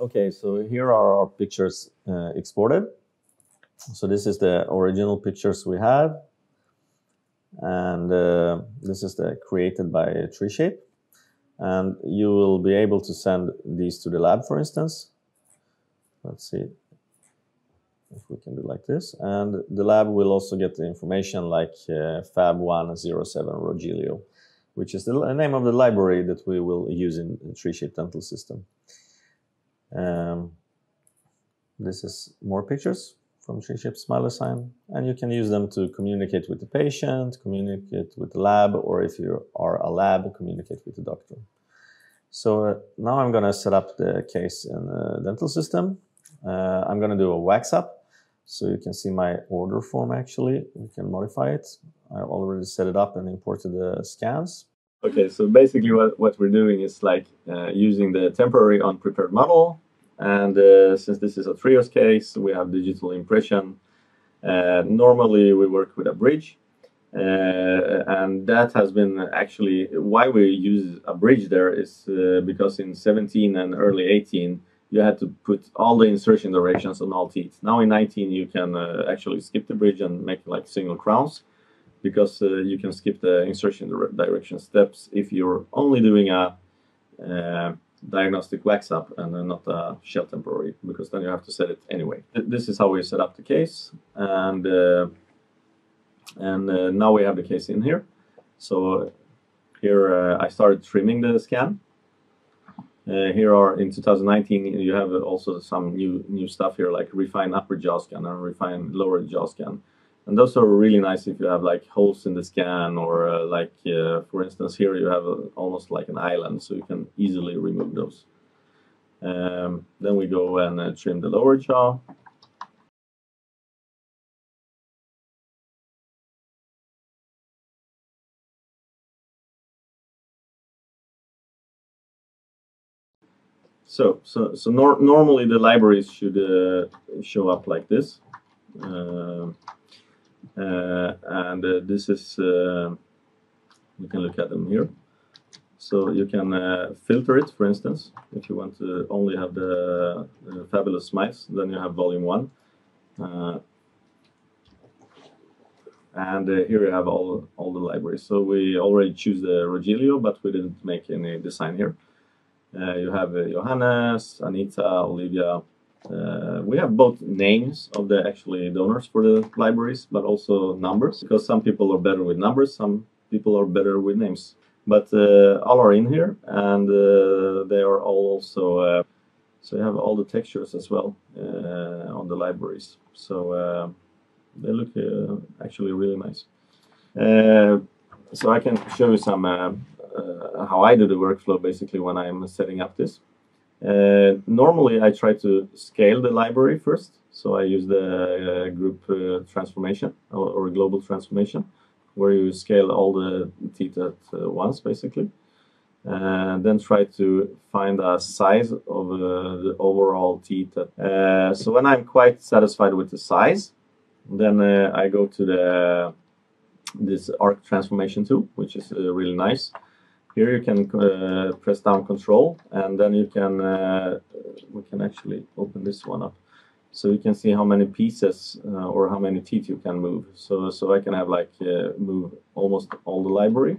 Okay, so here are our pictures uh, exported. So this is the original pictures we have. And uh, this is the created by 3Shape. And you will be able to send these to the lab, for instance. Let's see if we can do like this. And the lab will also get the information like uh, Fab107 Rogelio, which is the name of the library that we will use in 3Shape Dental System. Um, this is more pictures from 3Shape SmileDesign, and you can use them to communicate with the patient, communicate with the lab, or if you are a lab, communicate with the doctor. So uh, now I'm going to set up the case in the dental system. Uh, I'm going to do a wax up. So you can see my order form actually. We can modify it. I already set it up and imported the scans. Okay, so basically what, what we're doing is like uh, using the temporary unprepared model. And uh, since this is a trios case, we have digital impression. Uh, normally we work with a bridge. Uh, and that has been actually why we use a bridge there is uh, because in 17 and early 18, you had to put all the insertion directions on all teeth. Now in 19, you can uh, actually skip the bridge and make like single crowns because uh, you can skip the insertion direction steps if you're only doing a uh, diagnostic wax up and not a shell temporary because then you have to set it anyway. This is how we set up the case and uh, and uh, now we have the case in here. So here uh, I started trimming the scan. Uh, here are in 2019 you have also some new new stuff here like refine upper jaw scan and refine lower jaw scan and those are really nice if you have like holes in the scan or uh, like uh, for instance here you have a, almost like an island so you can easily remove those um, then we go and uh, trim the lower jaw So, so, so nor normally the libraries should uh, show up like this. Uh, uh, and uh, this is, uh, you can look at them here. So you can filter it, for instance, if you want to only have the fabulous smiles, then you have volume one. and here you have all, all the libraries. So we already choose the Rogelio, but we didn't make any design here. Uh, you have uh, Johannes, Anita, Olivia, uh, we have both names of the actually donors for the libraries, but also numbers, because some people are better with numbers, some people are better with names. But uh, all are in here, and uh, they are all also, uh, so you have all the textures as well uh, on the libraries. So uh, they look actually really nice. so I can show you some, how I do the workflow basically when I'm setting up this. Uh, normally, I try to scale the library first. So I use the uh, group uh, transformation or, or, global transformation, where you scale all the teeth at uh, once, basically. And then try to find a size of uh, the overall teeth. so when I'm quite satisfied with the size, then I go to the this arc transformation tool, which is really nice. Here you can uh, press down control and then you can, uh, we can actually open this one up. So you can see how many pieces uh, or how many teeth you can move. So, so I can have like uh, move almost all the library.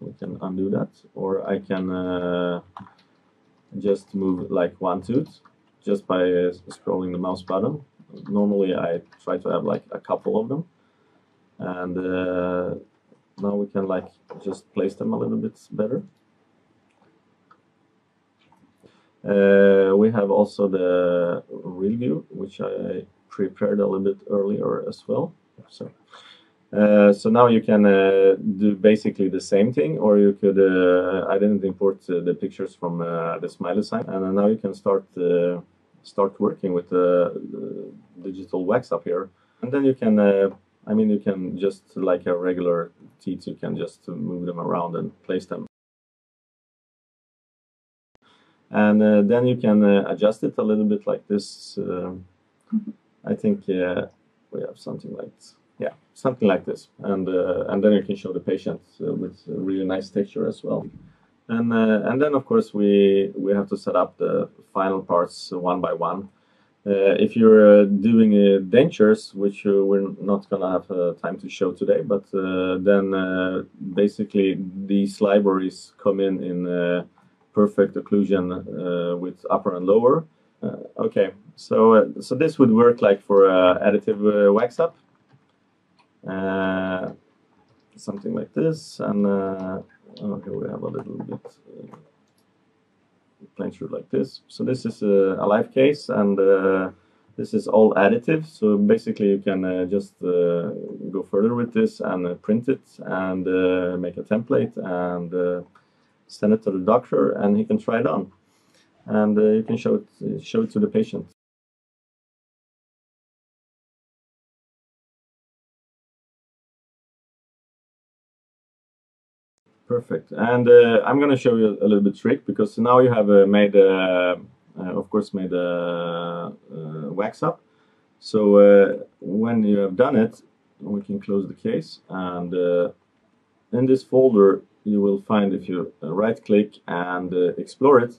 We can undo that. Or I can uh, just move like one tooth just by uh, scrolling the mouse button. Normally I try to have like a couple of them. And now we can like just place them a little bit better. Uh, we have also the real view, which I prepared a little bit earlier as well. So, uh, so now you can uh, do basically the same thing, or you could, uh, I didn't import uh, the pictures from uh, the SmileDesign, and now you can start start working with the, digital wax up here. And then you can I mean, you can just like a regular teeth, you can just move them around and place them. And uh, then you can uh, adjust it a little bit like this. Uh, I think we have something like yeah, something like this, and uh, and then you can show the patient uh, with really nice texture as well. And uh, and then of course we we have to set up the final parts one by one. Uh, if you're uh, doing uh, dentures, which uh, we're not going to have uh, time to show today, but uh, then basically these libraries come in in perfect occlusion with upper and lower. okay, so so this would work like for additive wax up something like this, and uh, oh, here we have a little bit uh, plane through like this. So this is a, a live case, and uh, this is all additive. So basically, you can uh, just uh, go further with this and uh, print it and make a template and send it to the doctor, and he can try it on, and you can show it show it to the patient. Perfect. And uh, I'm going to show you a little bit trick because now you have uh, made, uh, uh of course, made a uh, wax up. So uh, when you have done it, we can close the case. And in this folder, you will find if you right click and explore it,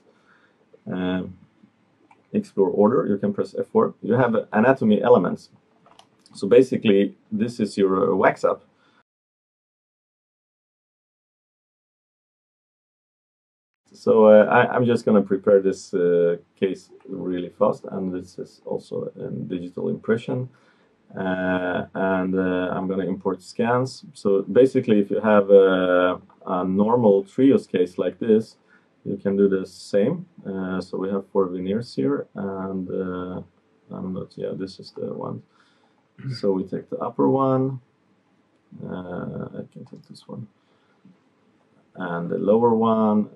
explore order, you can press F4. You have anatomy elements. So basically, this is your wax up. So uh, I, am just going to prepare this uh, case really fast, and this is also a digital impression. Uh, and uh, I'm going to import scans. So basically, if you have a, a, normal trios case like this, you can do the same. Uh, so we have four veneers here, and uh, I'm not, yeah, this is the one. So we take the upper one. I can take this one. And the lower one,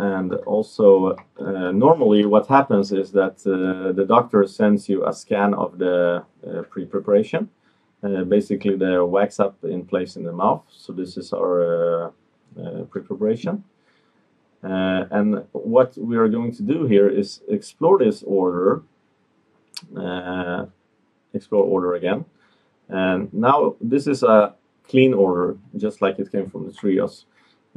and also, uh, normally what happens is that uh, the doctor sends you a scan of the uh, pre-preparation, uh, basically the wax up in place in the mouth. So this is our uh, uh, pre-preparation. and what we are going to do here is explore this order, explore order again. And now this is a clean order, just like it came from the trios.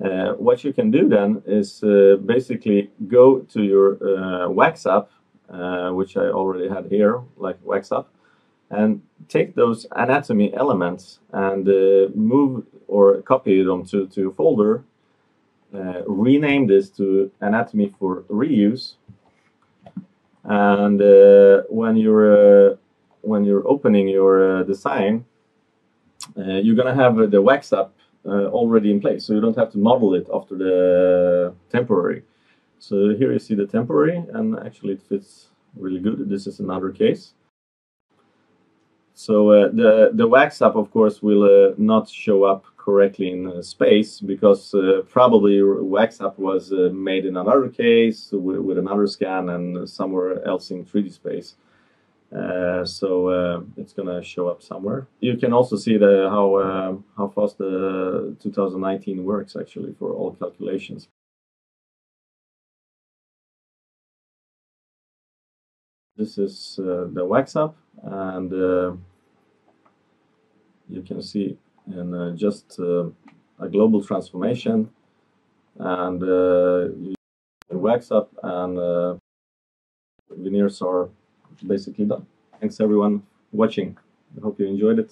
Uh, what you can do then is uh, basically go to your uh, wax up, uh, which I already had here, like wax up, and take those anatomy elements and uh, move or copy them to, to a folder, rename this to anatomy for reuse, and when you're when you're opening your design, you're gonna have the wax already in place. So you don't have to model it after the temporary. So here you see the temporary and actually it fits really good. This is another case. So uh, the, the wax up, of course, will uh, not show up correctly in uh, space because uh, probably wax up was uh, made in another case with, with another scan and somewhere else in 3D space. Uh, so uh, it's going to show up somewhere. You can also see the how uh, how fast the 2019 works actually for all calculations. This is uh, the wax up, and uh, you can see in just a global transformation, and wax up and veneers are basically done. Thanks everyone watching. I hope you enjoyed it.